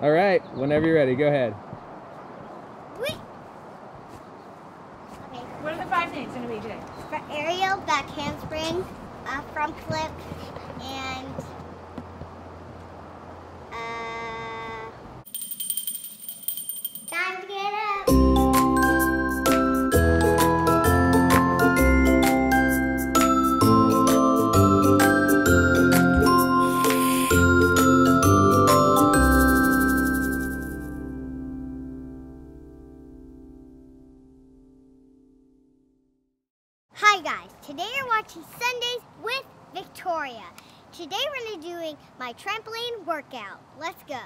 All right, whenever you're ready, go ahead. Okay. What are the five names going to be today? For aerial, back handspring, uh, front flip, and Hi guys, today you're watching Sundays with Victoria. Today we're going to be doing my trampoline workout. Let's go.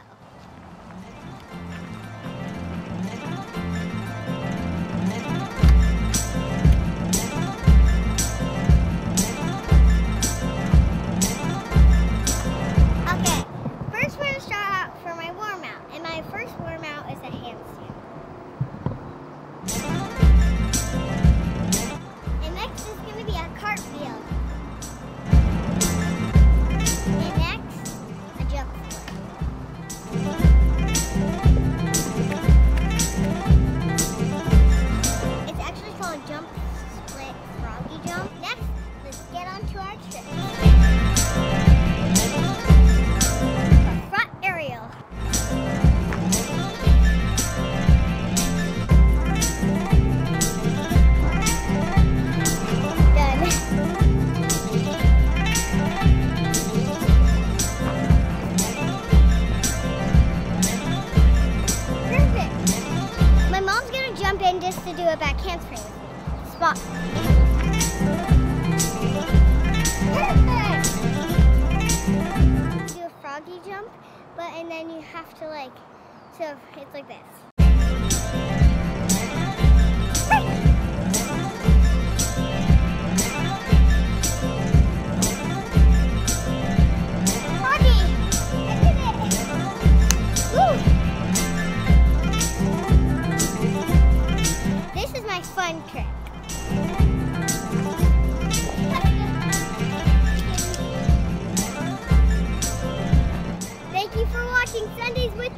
In to do a back handspring. Spot. Do a froggy jump, but and then you have to like, so it's like this.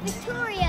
Victoria.